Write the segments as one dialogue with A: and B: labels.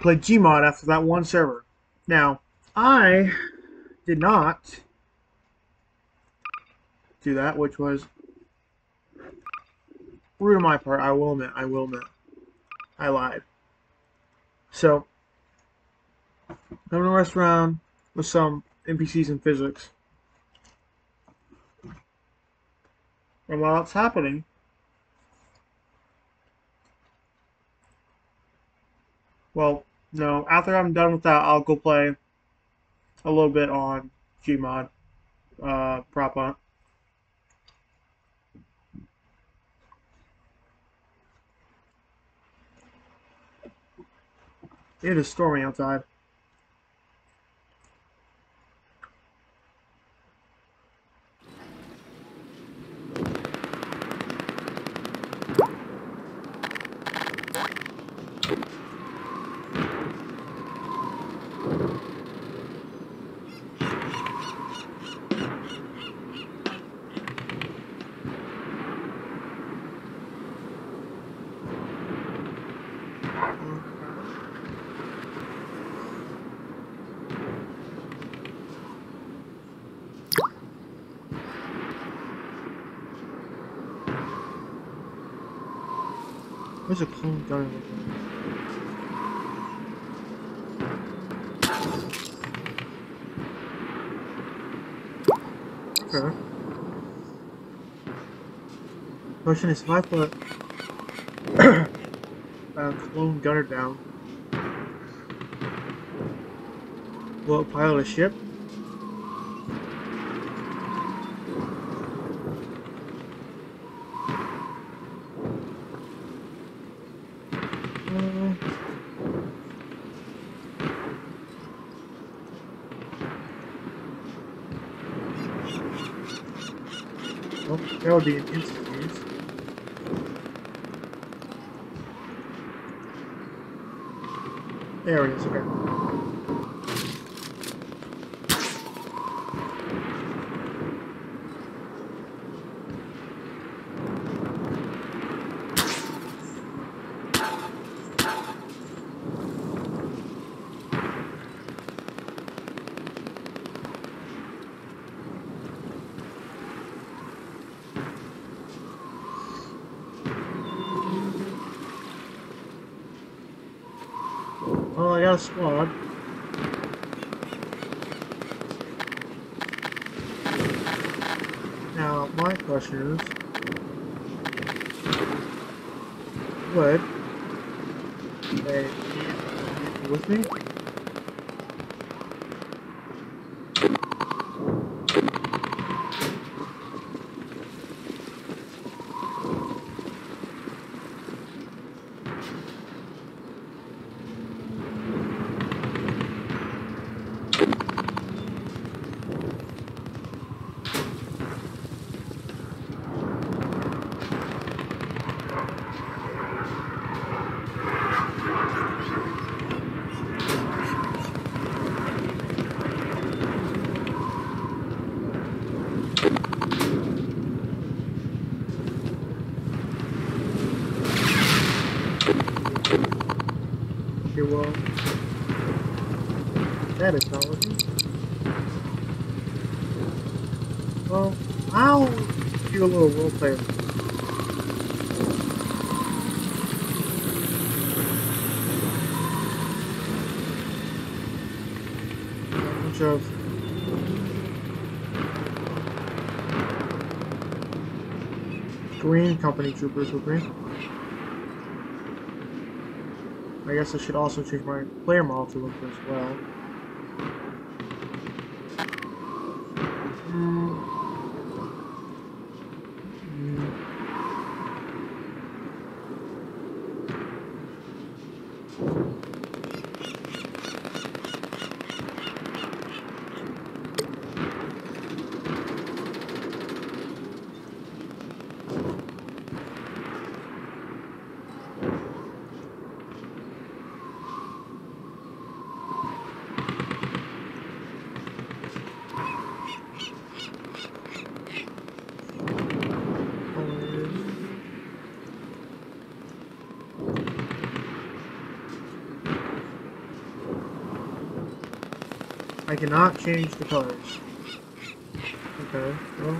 A: play Gmod after that one server. Now, I did not do that, which was rude on my part. I will admit. I will admit. I lied. So, I'm gonna mess around with some NPCs in physics. And while it's happening, well, no, after I'm done with that, I'll go play a little bit on Gmod, uh, prop hunt. It is stormy outside. Where's a gun? Okay. Question is, a clone gunner down, will it pilot a ship? Well, that would be an instant use. There it is, okay. I squad. Now, my question is, would they be with me? Okay, well, that not. Well, I'll do a little role play. Bunch of Green Company troopers with me. I guess I should also change my player model to look as well. Cannot change the colors. Okay, well.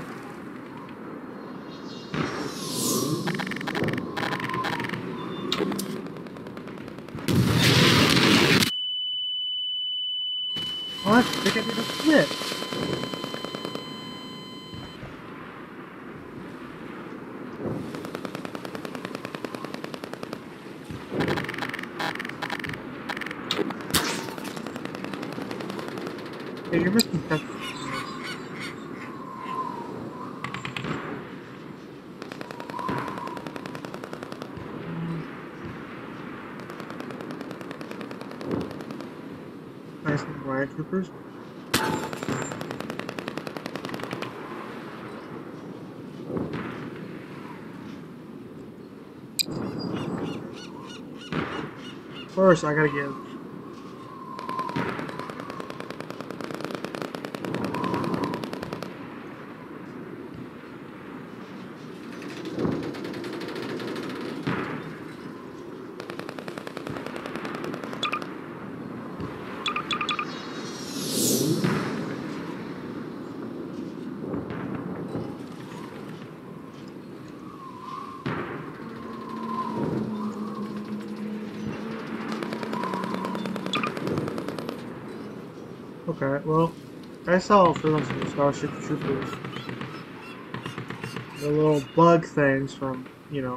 A: What? They can do the flip. Yeah, you're missing stuff. Little riot troopers. First, I gotta give Okay, well, I saw some Starship Troopers. The little bug things from, you know.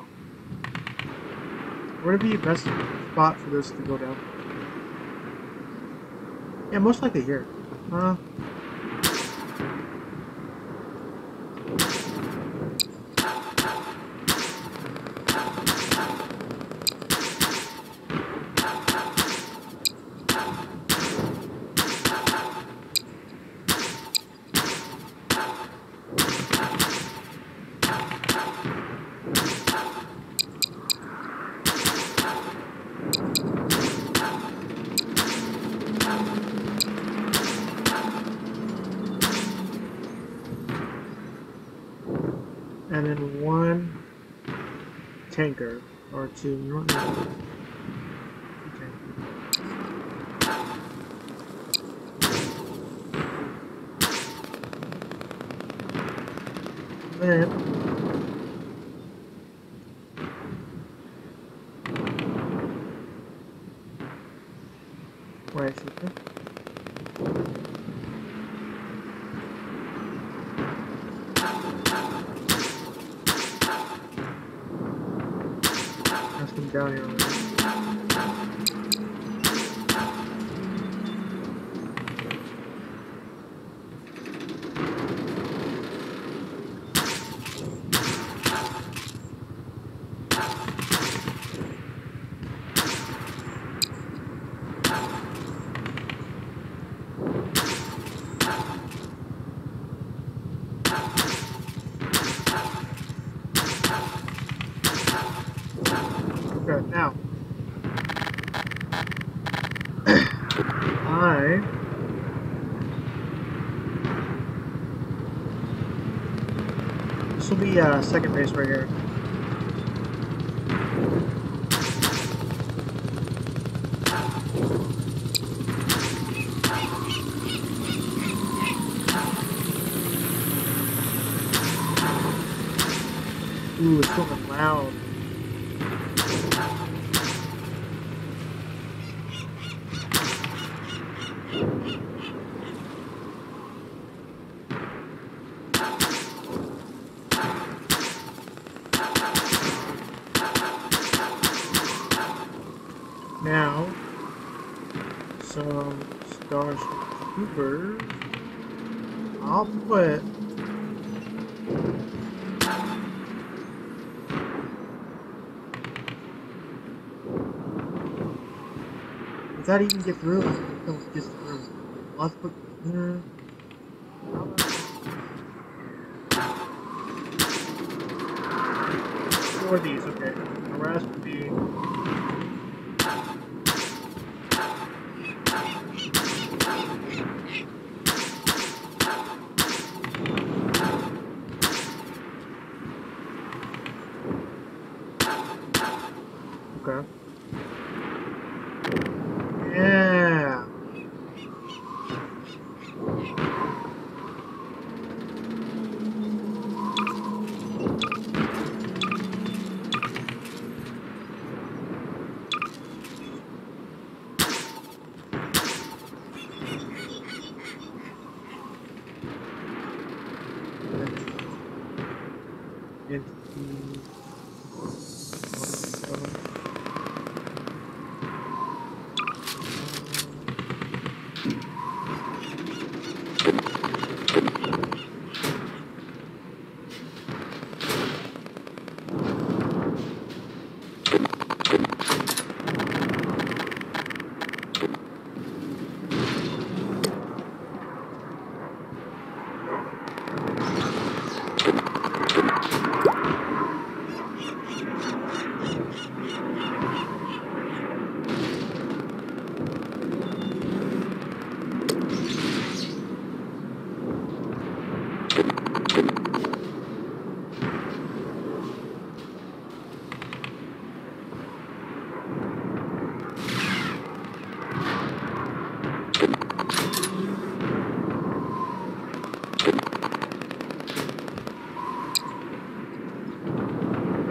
A: Where would be the best spot for this to go down? Yeah, most likely here. Uh, and then one tanker or two. You want me- Okay. Then Wait, super. Let's come down here already. Okay, now. I. Uh, second base right here. Ooh, it's going loud. Now, some Starship Troopers. I'll. Does that even get through? No, it gets through. To put. Four of these, okay. The rest would be.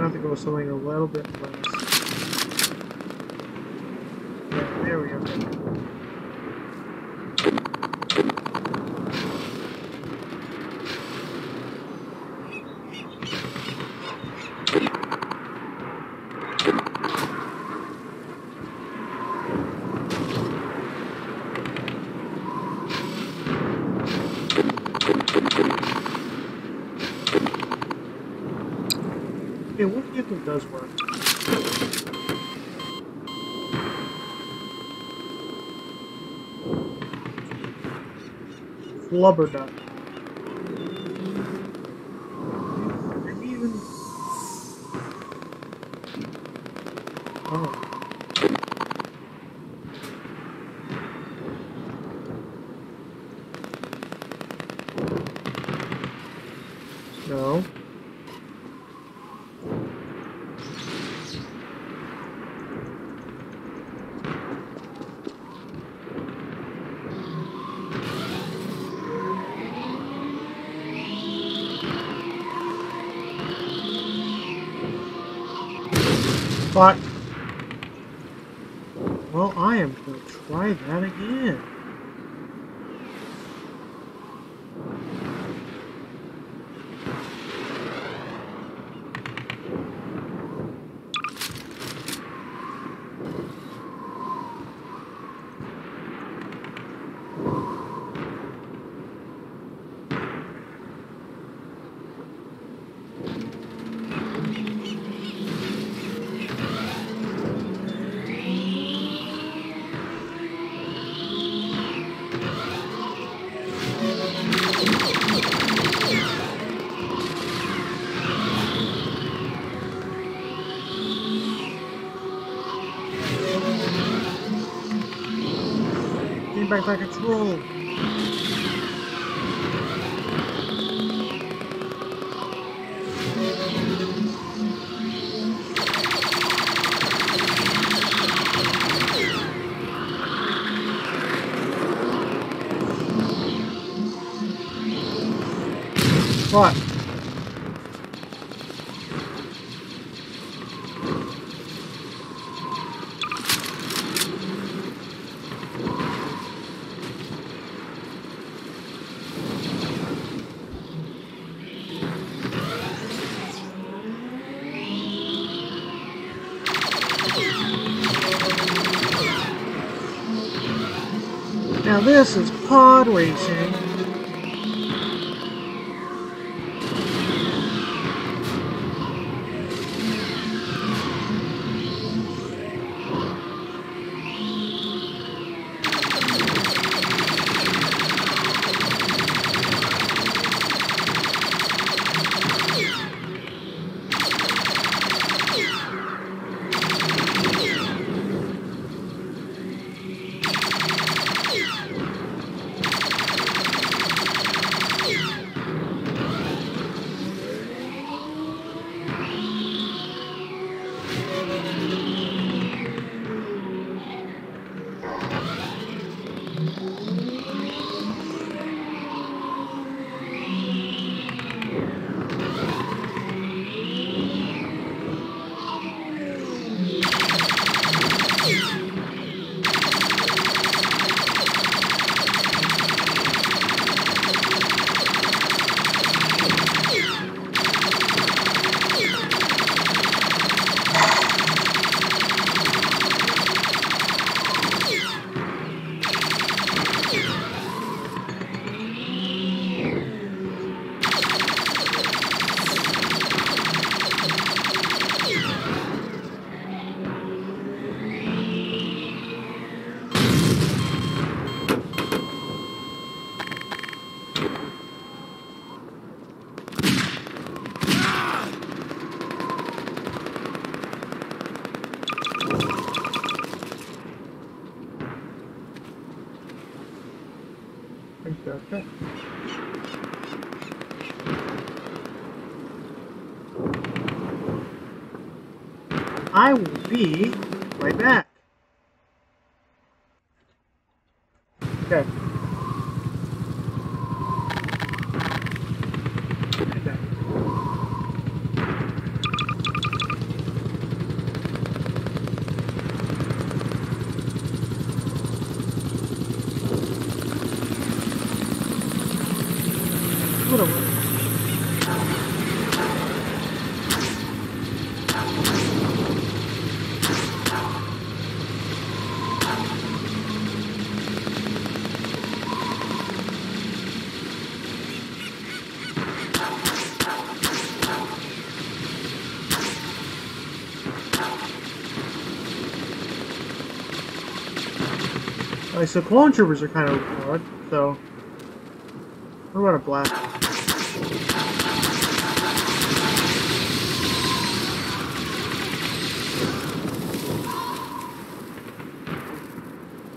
A: Something a little bit less. Yeah, there we go. Okay, what vehicle does work? Getting back by control. What? Is pod so clone troopers are kind of odd, so... What about a blast?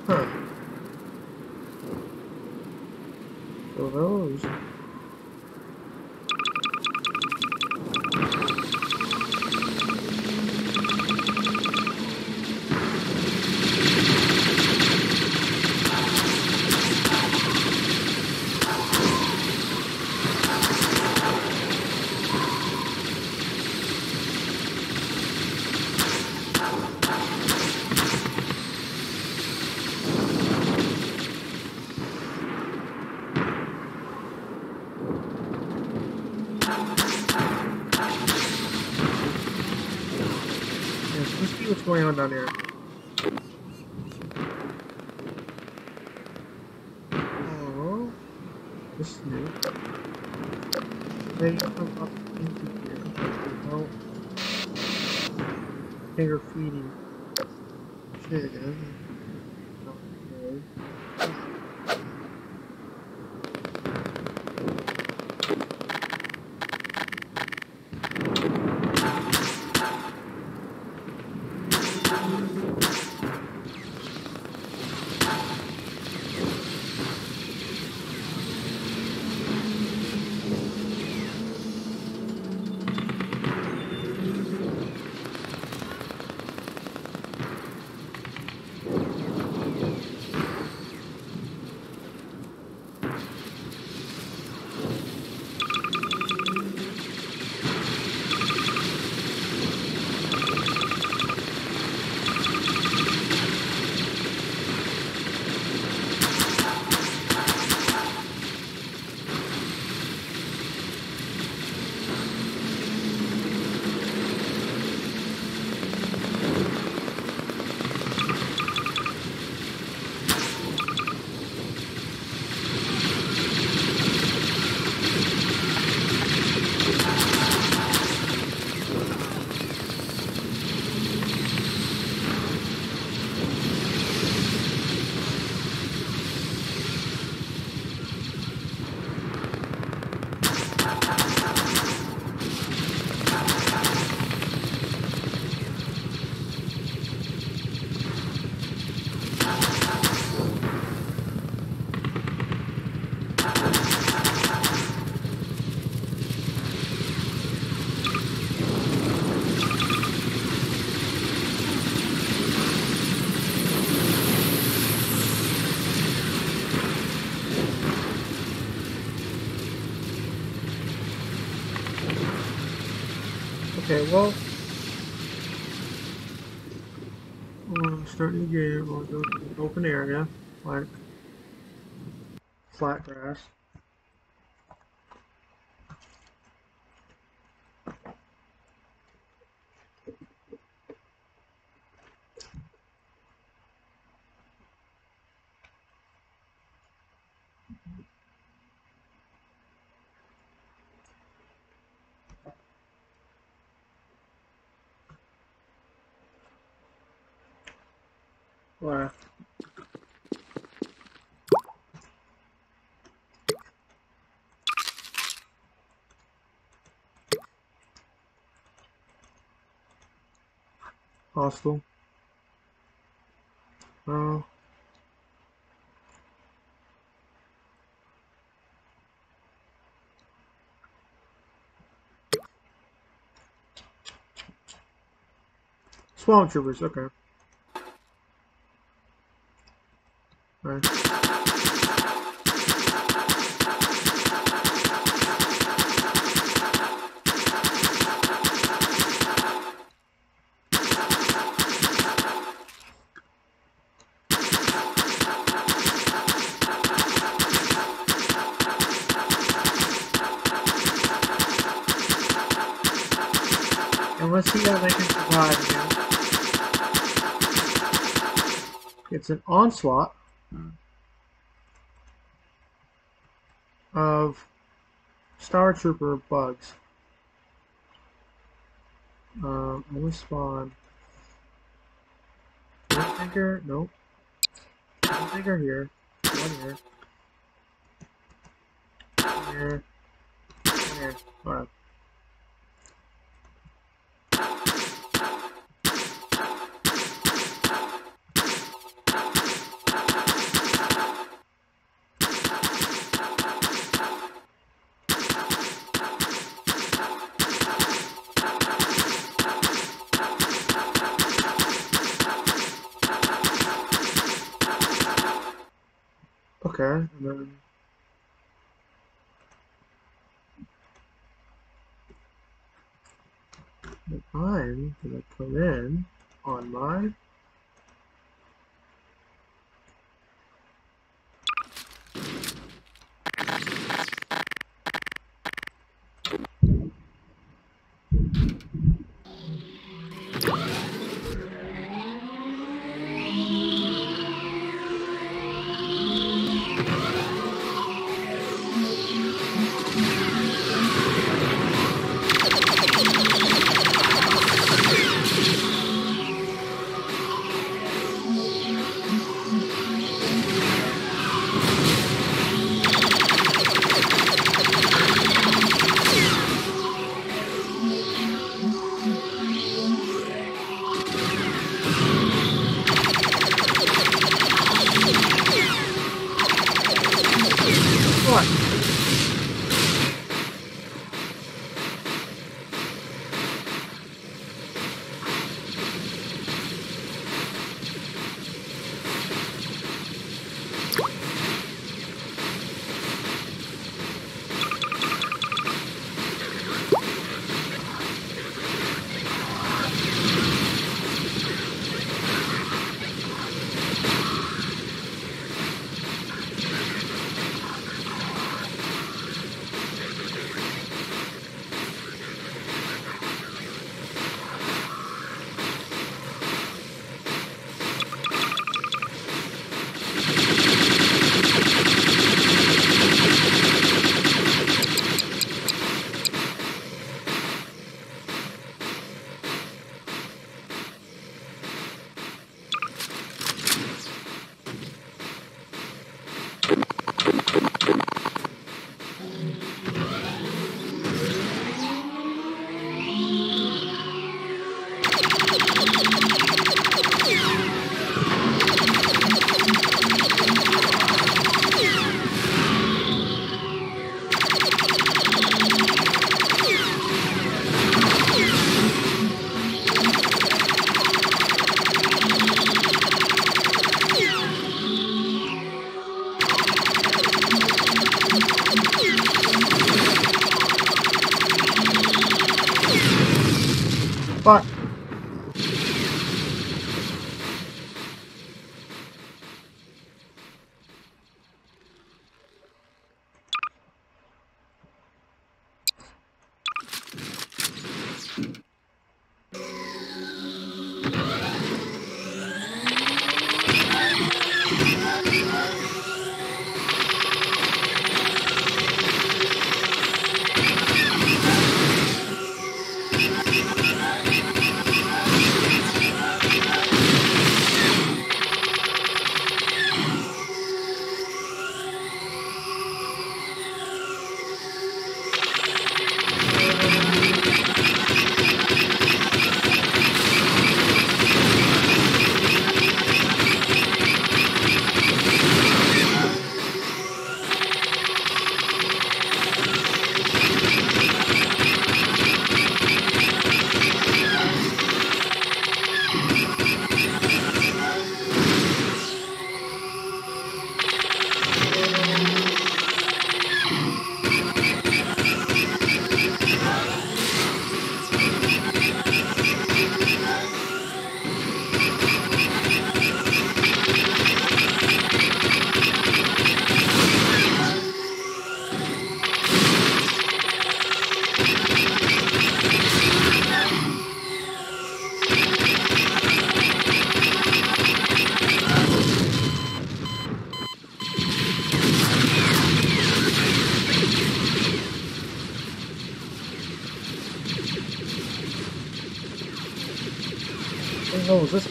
A: Huh. So those... Yes, let's see what's going on down here. Well. We'll to an open area, Where? Hostel. Oh. Uh, Swamp Troopers, okay. Right. And let's see how they can survive here. It's an onslaught of Star Trooper bugs. Um, only spawn. Thinker? Nope. One finger here. One here. One here. One here. Alright. Okay, and then the I'm gonna come in on my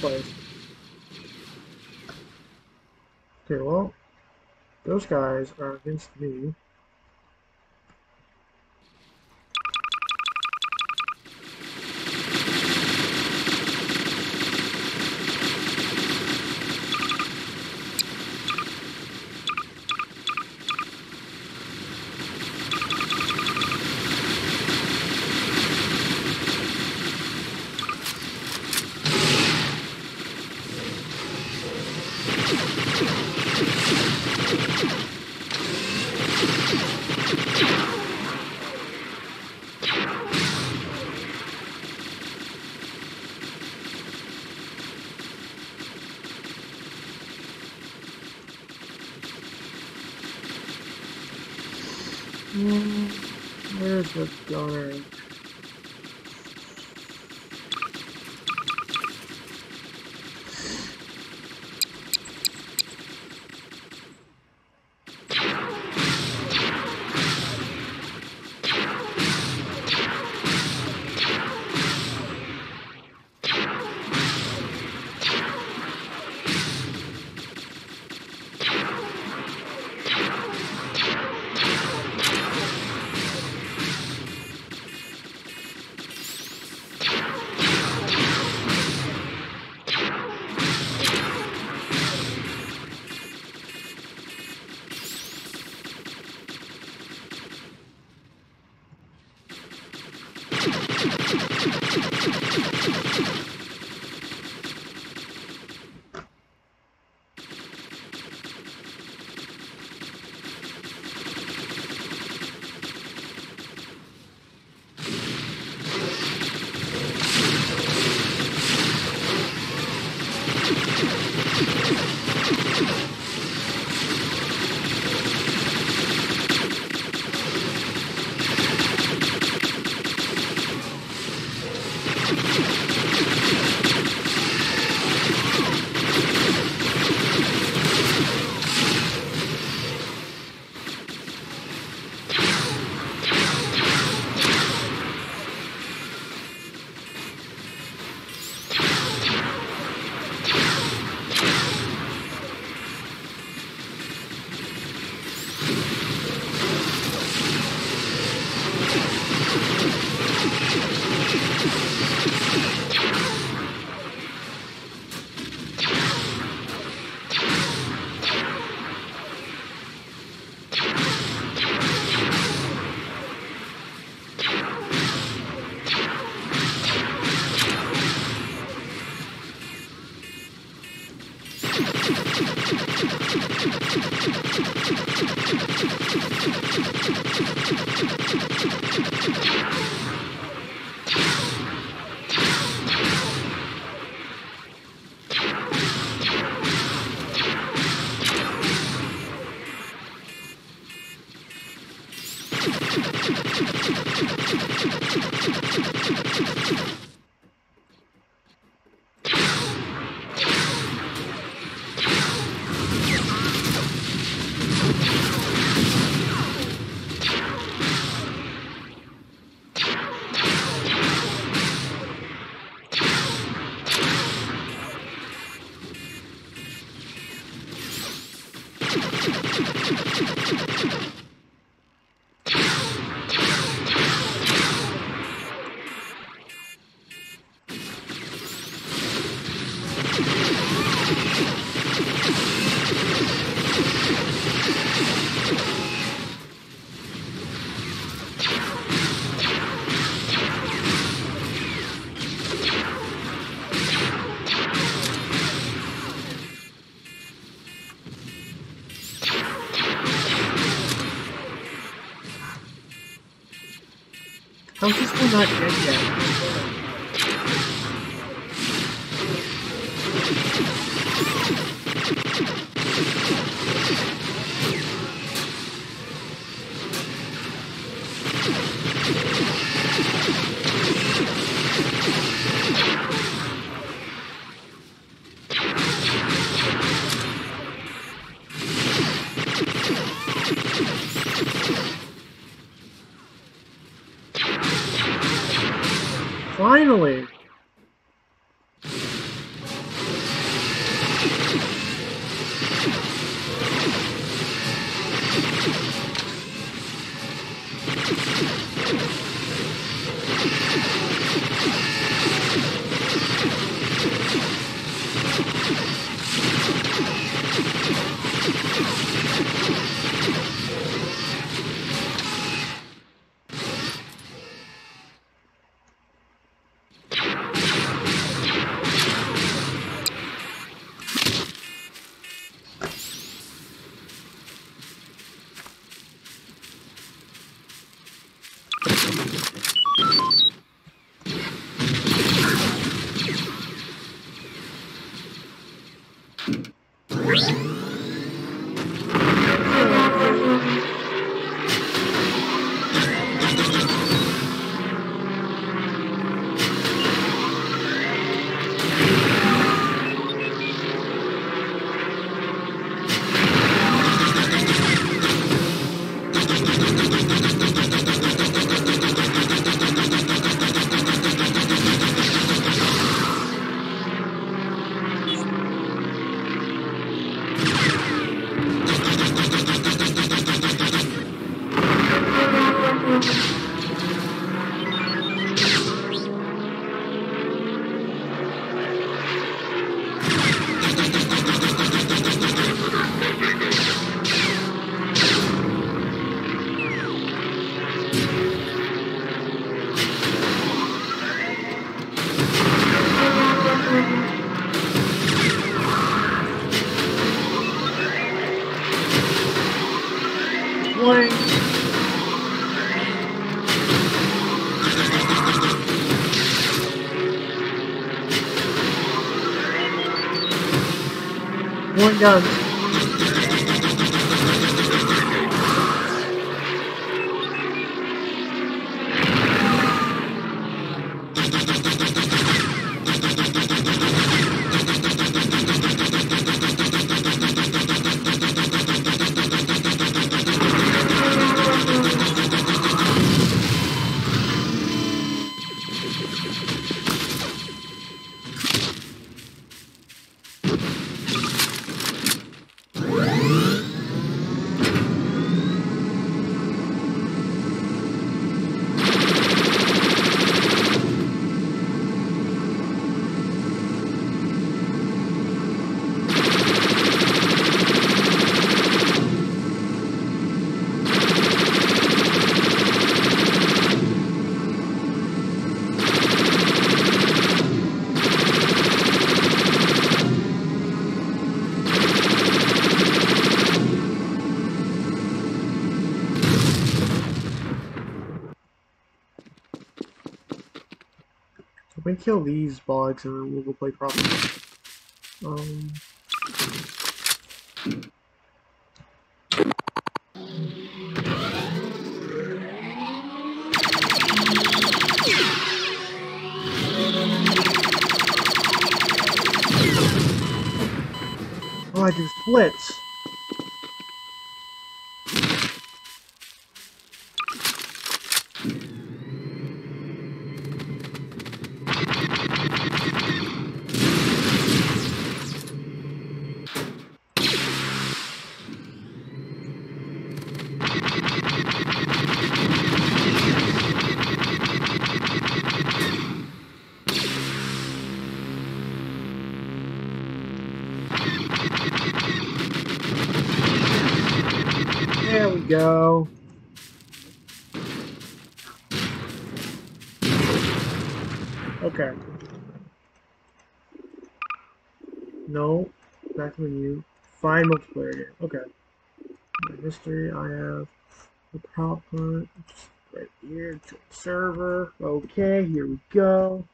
A: place? Okay, well, those guys are against me. Where's one not dead yet? One kill these bugs and then we'll go play properly. Um. Oh, I do splits. There we go. Okay. No. Back to menu. Find multiplayer game. Okay. My history, I have the PowerPoint. Right here. Server. Okay, here we go.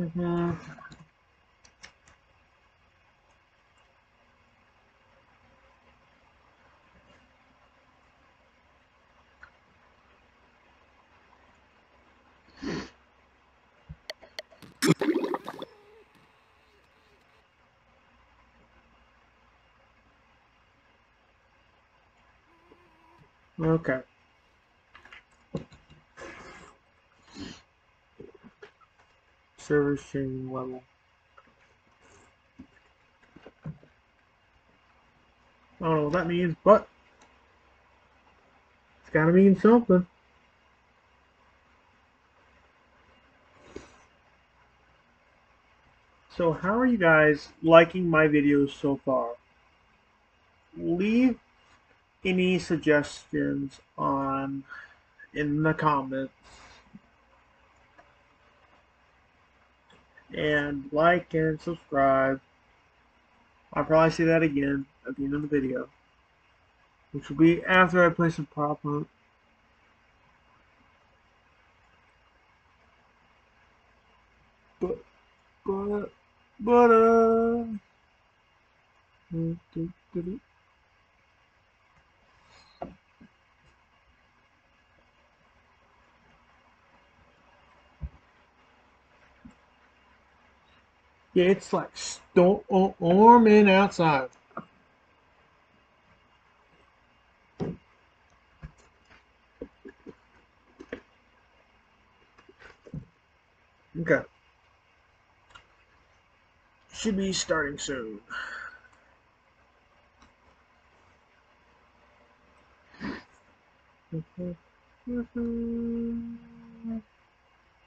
A: Mm-hmm. Okay. Server's changing level. I don't know what that means, but it's gotta mean something. So how are you guys liking my videos so far? Leave any suggestions on in the comments. And like and subscribe. I'll probably say that again at the end of the video. Which will be after I play some prop hunt. But, but, but, uh... it's like storming outside. Okay. Should be starting soon. Mm-hmm.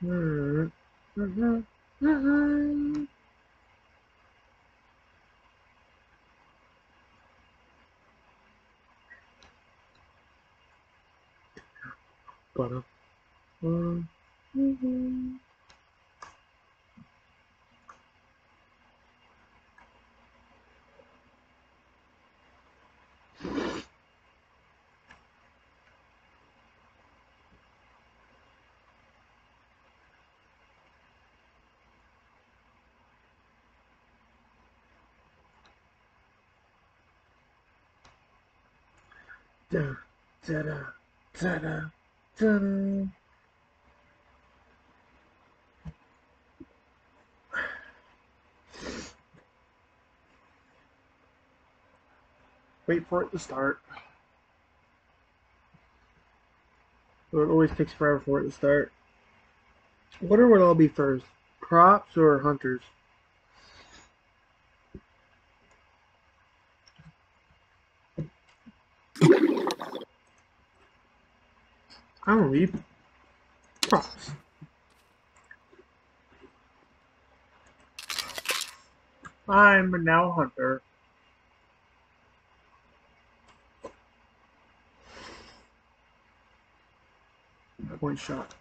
A: Mm-hmm. Mm-hmm. But, um, mm-hmm. Da, da, da, da, da. Wait for it to start. It always takes forever for it to start. What would all be first? Props or hunters? I don't read props. I'm a now hunter. Point shot.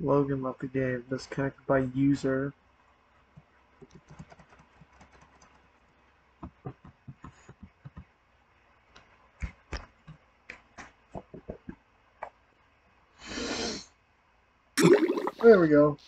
A: Logan left the game. Disconnected by user. There we go.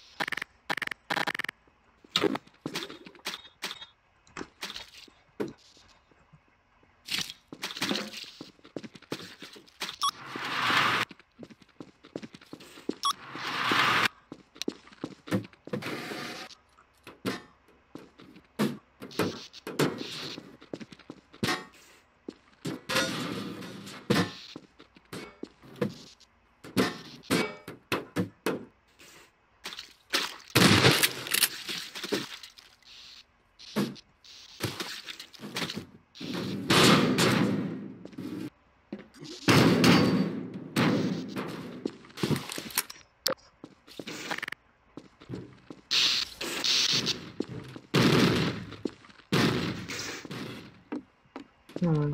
A: Hmm.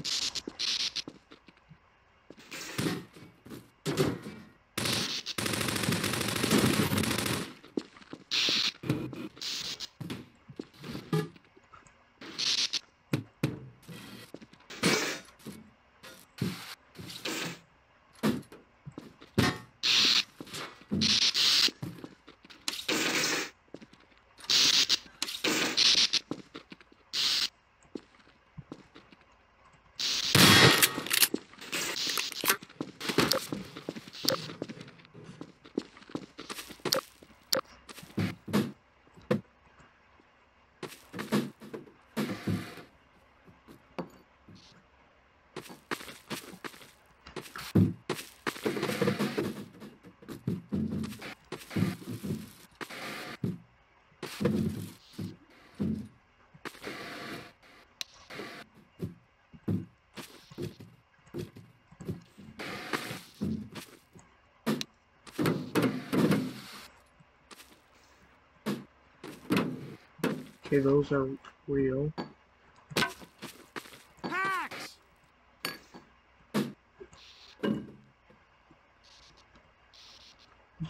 A: Okay, those are real.
B: Hacks!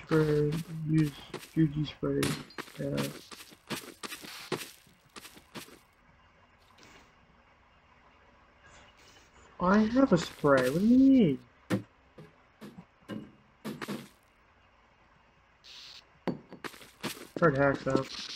A: Spray, use Fuji spray. Yeah. I have a spray. What do you need? Hard hacks out.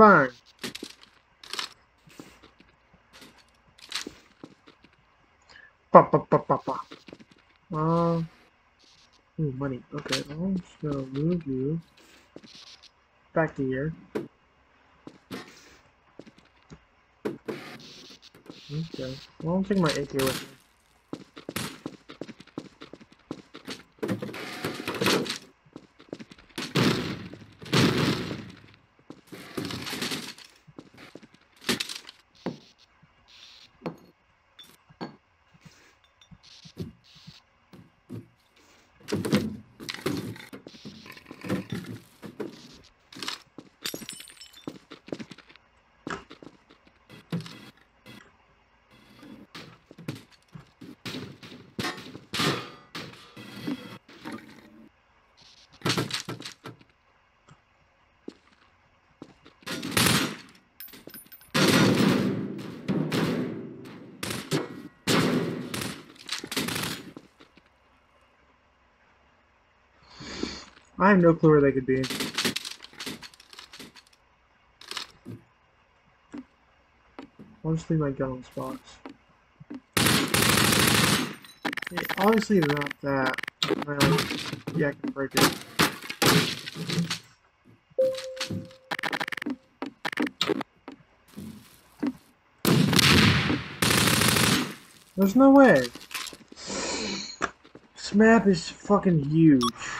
A: Bang, bang. Ba, ba, ba, ba, ba. Uh, ooh, money. Okay, I'm just gonna move you back to here. Okay. Well, I'm taking my AK with me. I have no clue where they could be. I'll just leave my gun on this box. Yeah, obviously not that. Well, yeah, I can break it. There's no way. This map is fucking huge.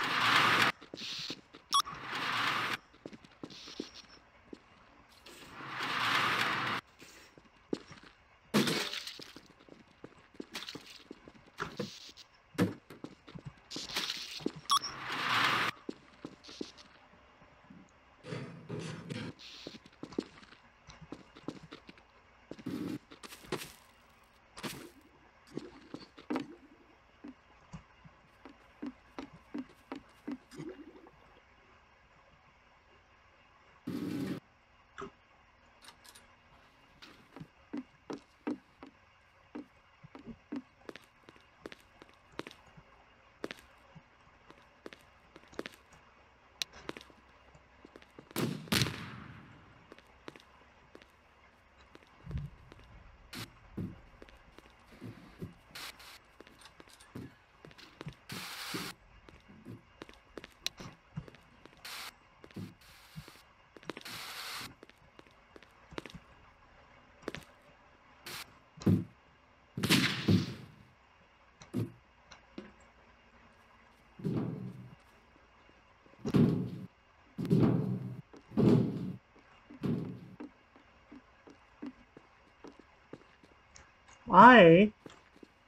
A: I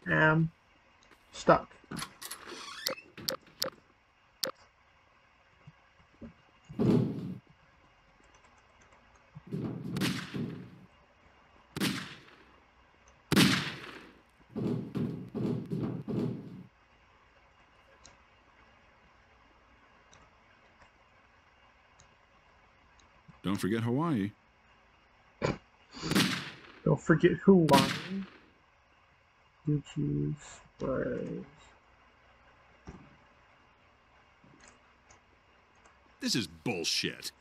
A: am stuck.
B: Don't forget Hawaii.
A: Don't forget Hawaii. Gucci sprays.
B: This is bullshit.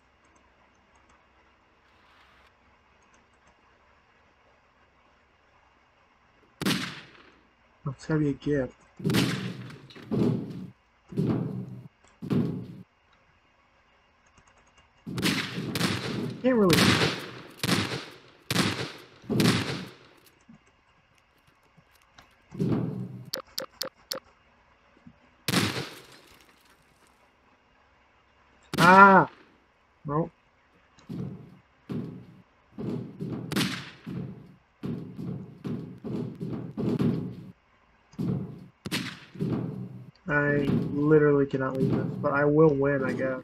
A: It's gotta be a gift. Can't really. Ah! No. I literally cannot leave this, but I will win, I guess.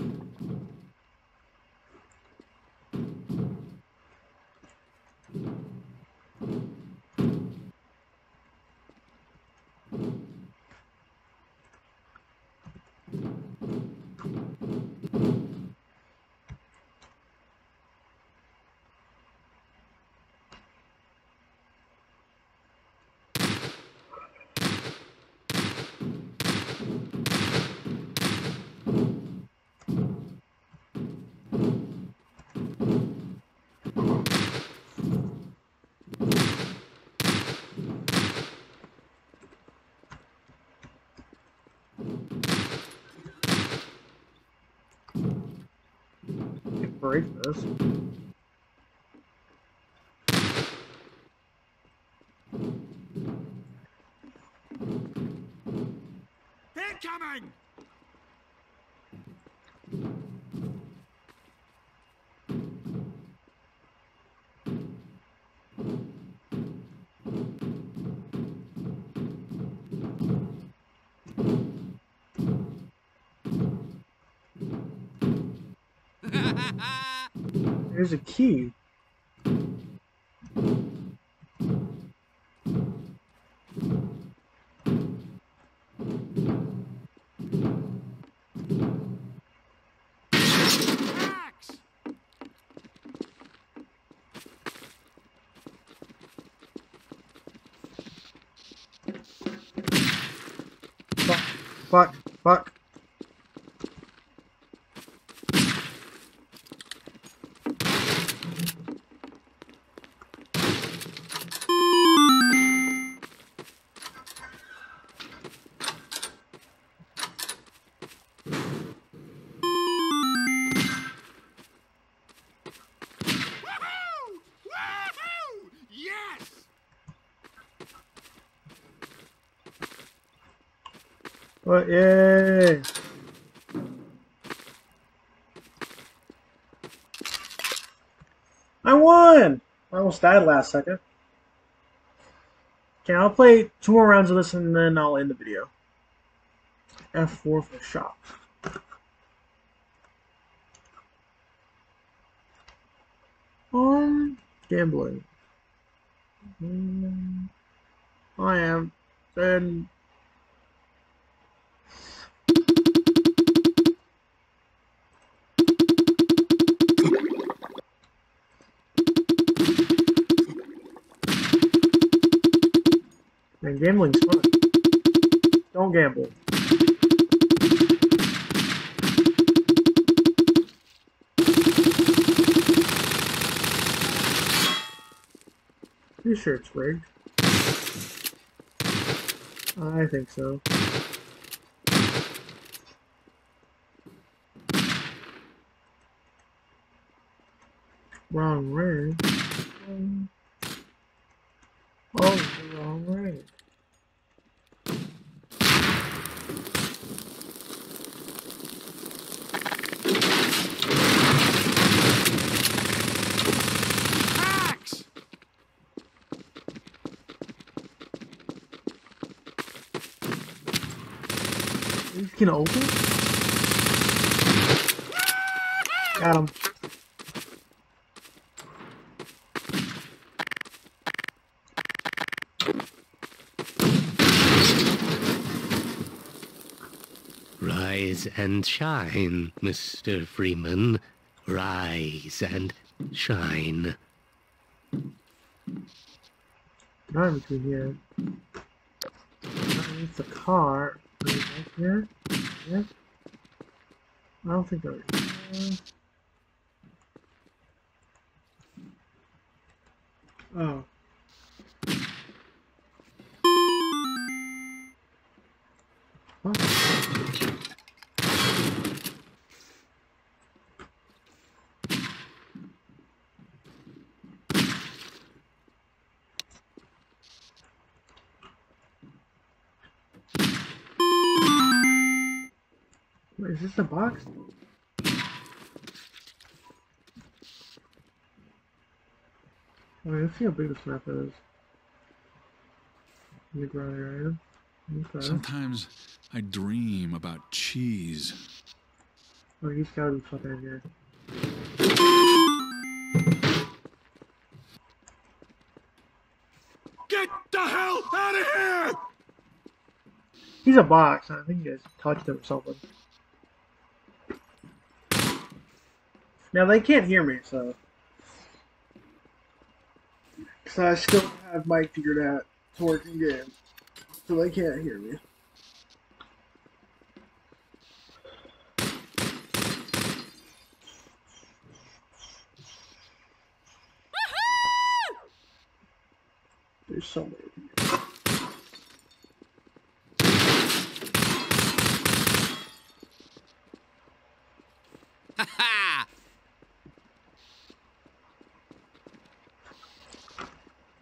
A: Can't break this.
B: Incoming!
A: There's a key. What? Yay! I won! I almost died last second. Okay, I'll play two more rounds of this and then I'll end the video. F4 for shop. Um, gambling. Mm, I am. Then Gambling's fun. Don't gamble. Pretty sure it's rigged. I think so. Wrong rig. Um, Oh, the wrong rig.
B: Axe!
A: These can open? Got him.
C: Rise and shine, Mr. Freeman. Rise and shine.
A: Not between here. Underneath the car. Right here? Yeah? I don't think is. Oh. Is this the box? Alright, let's see how big this map is. Underground area. Okay.
D: Sometimes I dream about cheese.
A: Oh, he's gotta be fucking here.
B: Get the hell out of here!
A: He's a box. I think he just touched him or something. Now they can't hear me, so. So I still have Mike figured out to work in game. So they can't hear me. There's so many.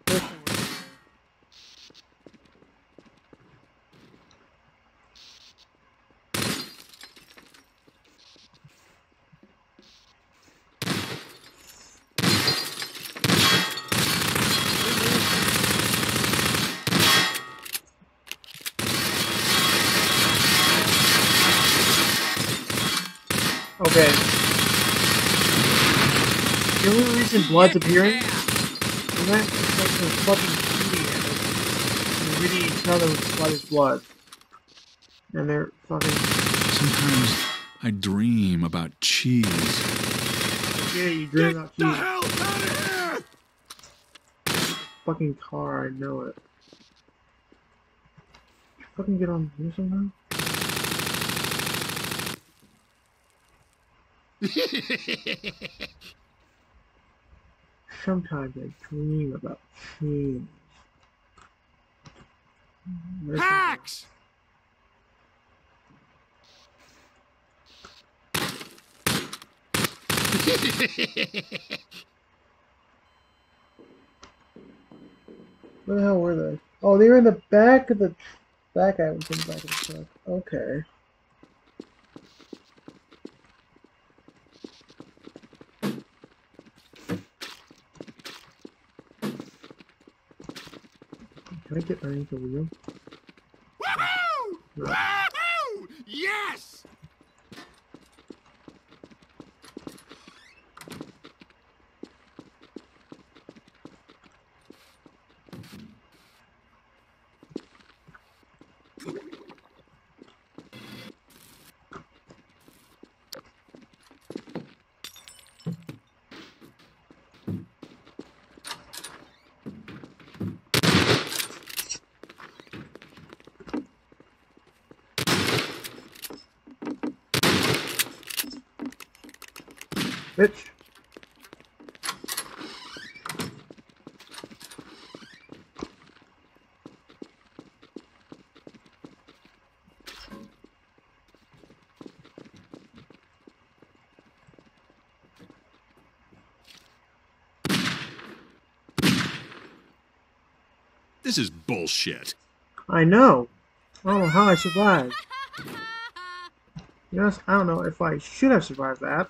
A: There's so many. Okay. The only reason blood's appearing is that it's like they're fucking eating it. You really tell them blood is blood. And they're fucking
D: Sometimes I dream about cheese.
A: yeah, you dream
B: Get
A: about
B: the
A: cheese.
B: hell out of here!
A: Fucking car, I know it. Fucking get on here somehow? Sometimes I dream about my-
B: Hacks!
A: Where the hell were they? Oh, they were in the back of the back. I was in the back of the truck. Okay. I get underneath the wheel?
B: Woohoo! Woohoo! Yes!
A: Bitch.
D: This is bullshit.
A: I know. I don't know how I survived. Yes, I don't know if I should have survived that.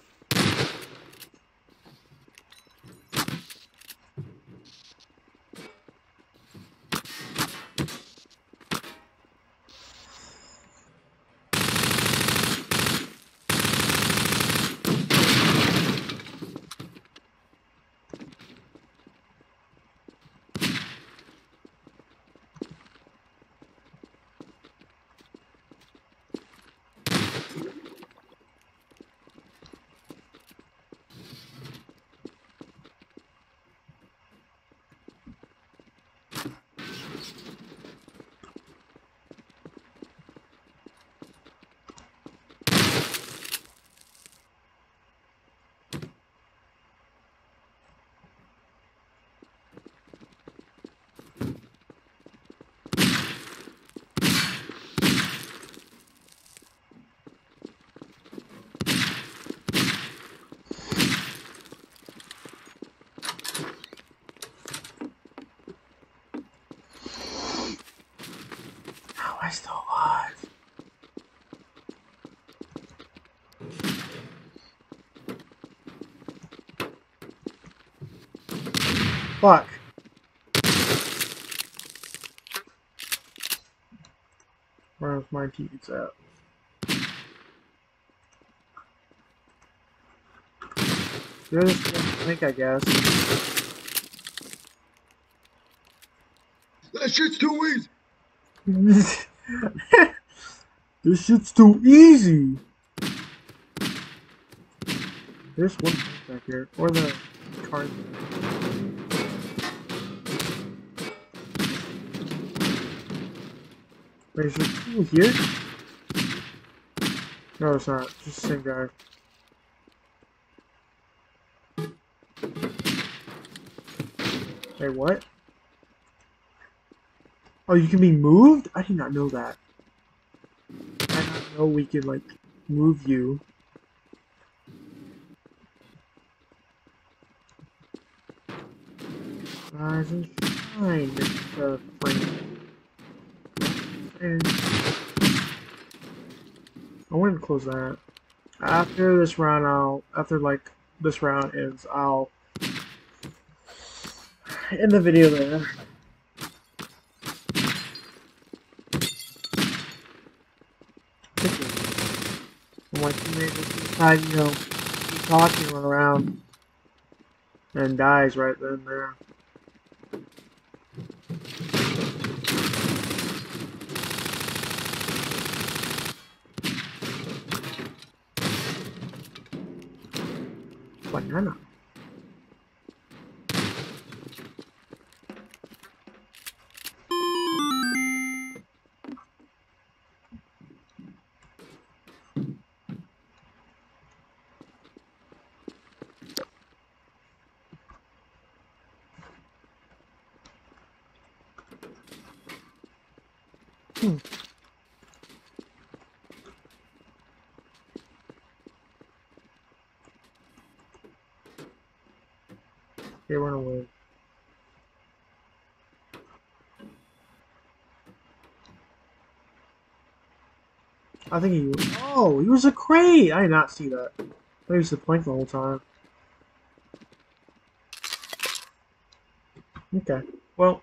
A: Fuck. Where's my teeth at? You're think, I guess.
B: That shit's too easy.
A: this shit's too easy. There's one back here, or the card. Wait, is two here? No, it's not. It's just the same guy. Wait, what? Oh, you can be moved? I did not know that. I did not know we could, like, move you. Rise and shine, Mr. Frank. And I wanted to close that. After this round, I'll after like this round ends, I'll end the video there. And my teammate just decide, you know, keep talking around and dies right then there. Nana I think he was. Oh, he was a crate! I did not see that. I used to plank the whole time. Okay. Well,